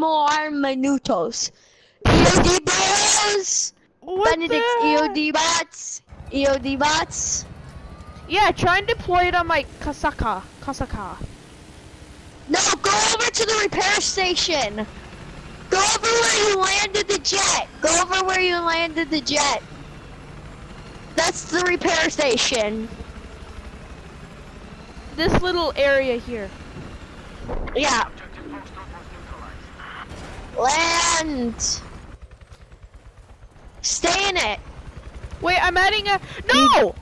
more minutos. EOD boys! What Benedict the- EOD bots! EOD bots! Yeah, try and deploy it on my Kasaka. Kasaka. No, go over to the repair station! Go over where you landed the jet! Go over where you landed the jet! That's the repair station. This little area here. Yeah. Land! Stay in it! Wait, I'm adding a. No!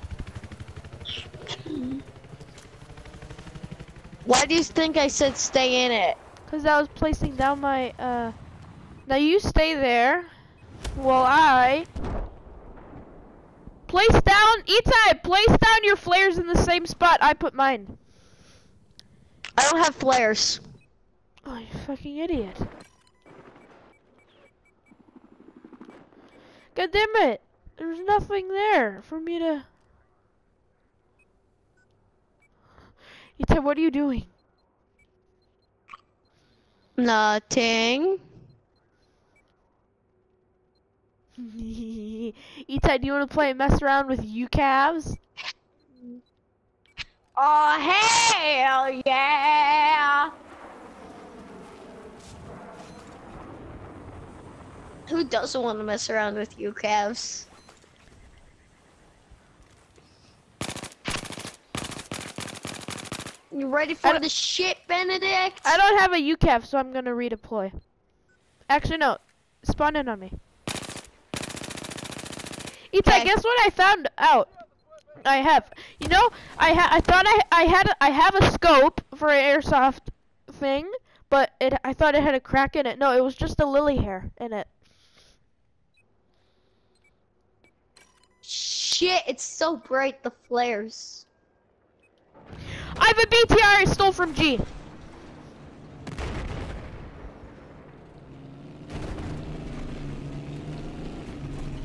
Why do you think I said stay in it? Because I was placing down my. uh... Now you stay there while I. Place down. Itai, place down your flares in the same spot I put mine. I don't have flares. Oh, you fucking idiot. God damn it! There's nothing there for me to. Itai, what are you doing? Nothing. Itai, do you want to play mess around with UCAVs? Oh, hell yeah! Who doesn't want to mess around with UCAVs? You ready for the shit, Benedict? I don't have a UCAV, so I'm gonna redeploy. Actually, no. Spawn in on me. Itai, Okay. guess what I found out? I have. You know, I ha I thought I I had a, I have a scope for an airsoft thing, but it I thought it had a crack in it. No, it was just a lily hair in it. Shit, it's so bright, the flares. I have a BTR I stole from G.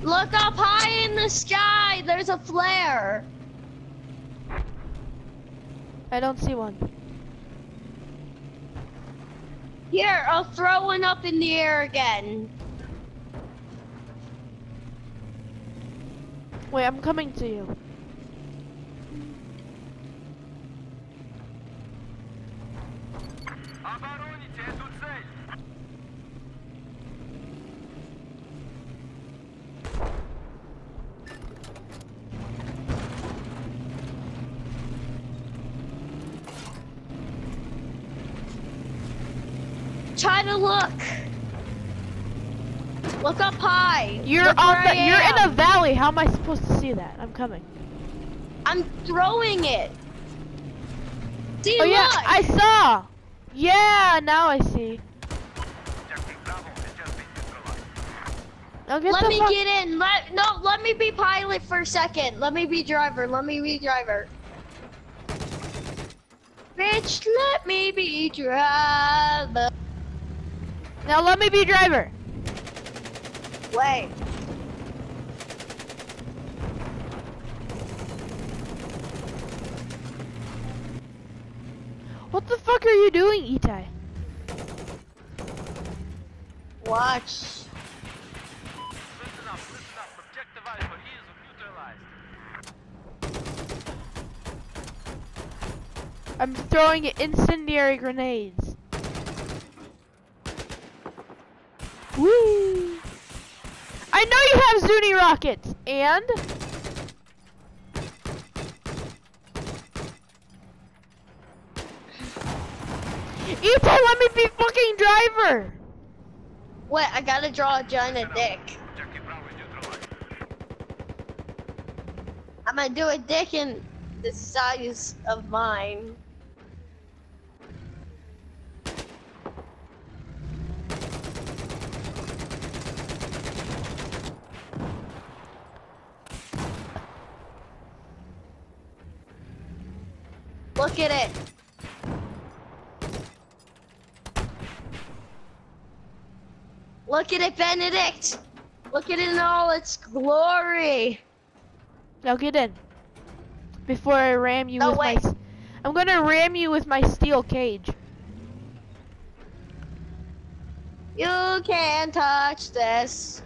Look up high in the sky, there's a flare. I don't see one. Here, I'll throw one up in the air again. Wait, I'm coming to you. Try to look. Look up high. You're Look on the you're in a valley. How am I supposed to see that? I'm coming. I'm throwing it. See, Oh yeah. I saw. Yeah, now I see. Objective Bravo has just been neutralized. Now get Let me get in. Let no. Let me be pilot for a second. Let me be driver. Let me be driver. Bitch, let me be driver. Now let me be driver. Wait. What the fuck are you doing, Itai? Watch. Listen up, listen up. Objective Alpha is neutralized. I'm throwing incendiary grenades. Woo! I know you have Zuni rockets, and Itai, let me be fucking driver. Wait, I gotta draw a giant dick. I'm gonna do a dick in the size of mine. Look at it. Look at it, Benedict. Look at it in all its glory. Now get in. Before I ram you No, with wait. my. I'm gonna ram you with my steel cage. You can't touch this.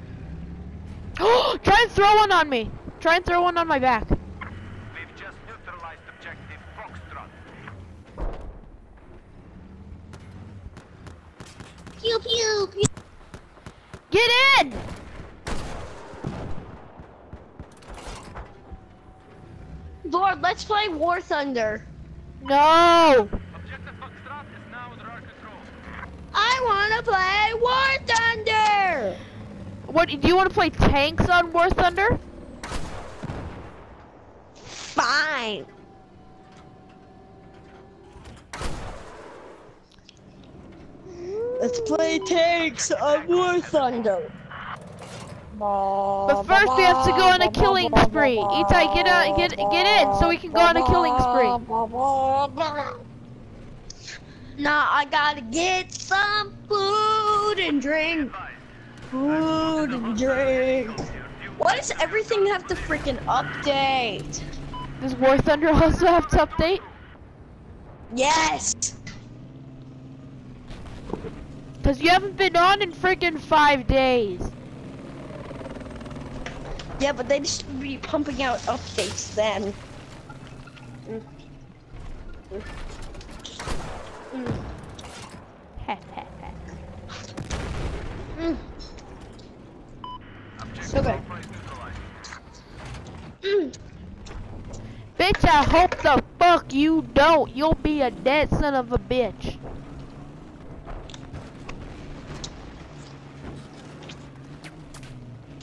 Try and throw one on me. Try and throw one on my back. We've just neutralized objective Foxtrot. Pew pew pew. Get in! Lord, let's play War Thunder. No! Objective Foxtrot is now under our control. I wanna play War Thunder. What, do you want to play tanks on War Thunder? Fine. Let's play tanks on War Thunder. But first we have to go on a killing spree. Itai, get out, get get in so we can go on a killing spree. Now I gotta get some food and drink. Food and drink. Why does everything have to freaking update? Does War Thunder also have to update? Yes. Cause you haven't been on in freaking five days. Yeah, but they just be pumping out updates then. Mm. Mm. Mm. Mm. So good. Mm. bitch, I hope the fuck you don't. You'll be a dead son of a bitch.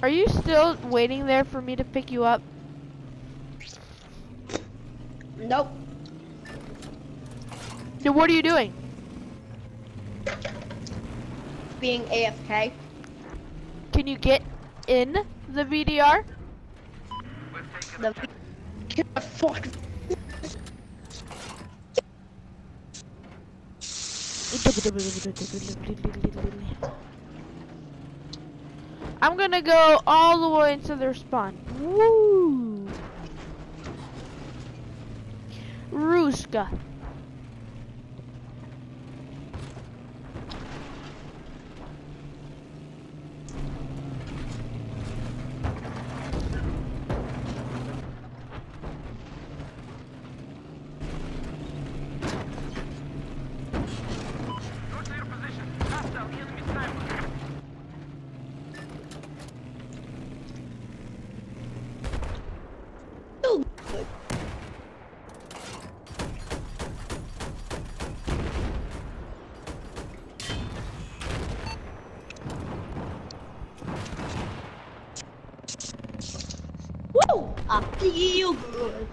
Are you still waiting there for me to pick you up? Nope. Then what are you doing? Being AFK. Can you get in the BTR? The objective. Get the fuck. I'm gonna go all the way into their spawn. Woo! Ruska. Go to your position. Hostile enemy sniper. Woo! I feel good.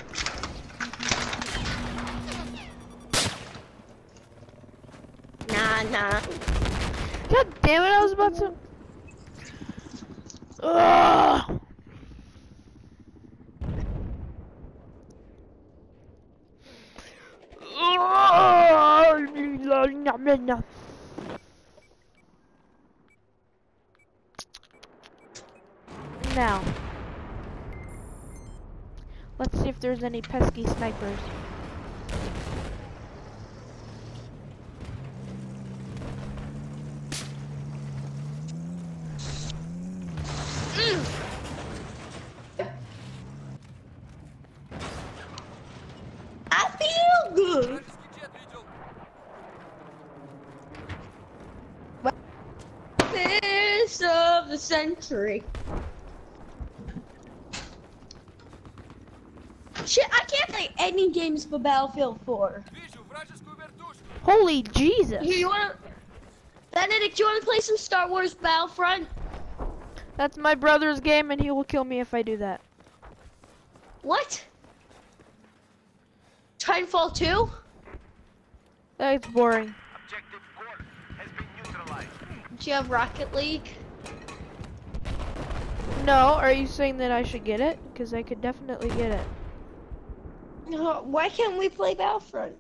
Nah, nah. God damn it, I was about to. Ugh. Now, let's see if there's any pesky snipers. I feel good. This of the century. Shit, I can't play any games for Battlefield 4. Holy Jesus! You wanna... Benedict, you wanna play some Star Wars Battlefront? That's my brother's game, and he will kill me if I do that. What? Titanfall 2? That's boring. Objective Gork has been neutralized. Do you have Rocket League? No, are you saying that I should get it? Because I could definitely get it. No, why can't we play Battlefront?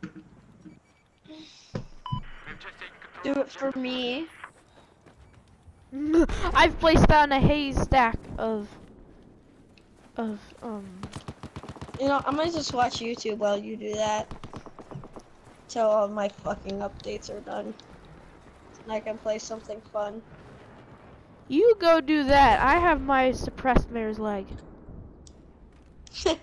We've just taken control Do it for me. I've placed down a haze stack of of um You know, I might just watch YouTube while you do that. Till all my fucking updates are done. And I can play something fun. You go do that. I have my suppressed mare's leg. Did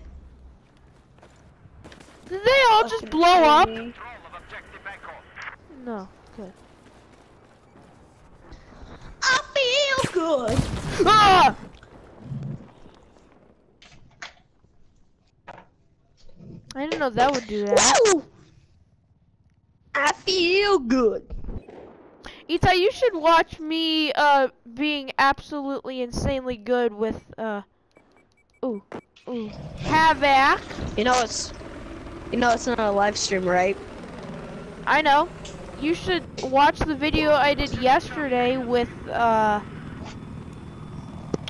they all just blow up? kidding me. Control of objective Echo. No. Good. I feel good. Ah! I didn't know that would do that. Woo! I feel good. Ita, you should watch me uh being absolutely insanely good with uh ooh ooh havoc. You know it's, you know it's not a live stream, right? I know. You should watch the video I did yesterday with uh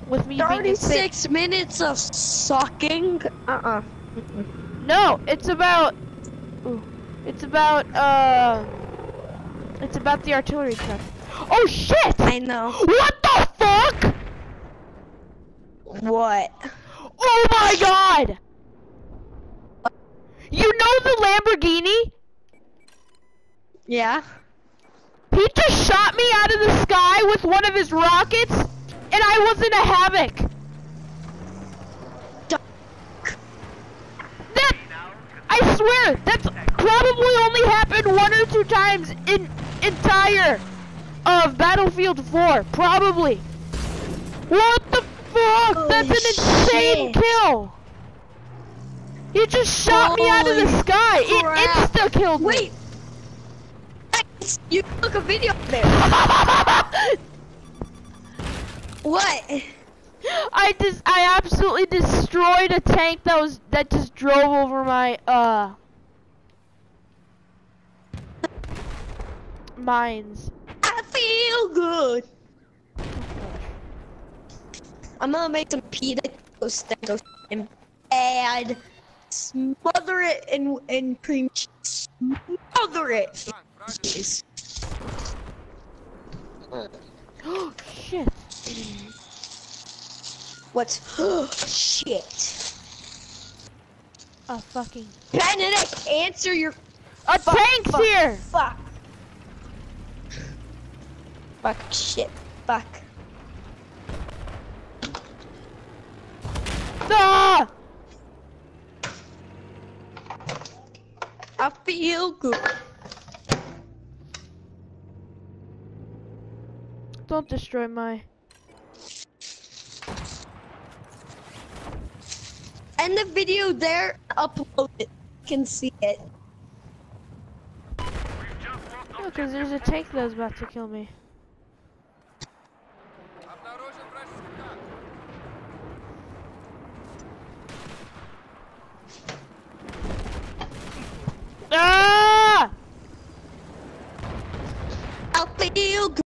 with me. Thirty-six minutes of sucking. Uh-uh. No, it's about ooh, it's about uh it's about the artillery truck. Oh shit! I know. What the fuck? What? Oh my god! You know the Lamborghini? Yeah. He just shot me out of the sky with one of his rockets, and I was in a havoc. That, I swear, that's probably only happened one or two times in entire of Battlefield 4. Probably. What fuck? That's an insane shit. kill. He just shot me out of the Holy sky. It crap. insta killed me. Wait. You took a video of there. What? I just I absolutely destroyed a tank that was that just drove over my uh mines. I feel good. I'm gonna make some pita goes and add smother it in in cream cheese. Smother it. Jeez. Oh shit. What's shit? A fucking Benedict, answer your A Fuck, tank's fuck. here! fuck. Fuck shit. Fuck. Ah! I feel good. Don't destroy my End the video there. Upload it. You can see it. Lost because there's a tank that was about to kill me.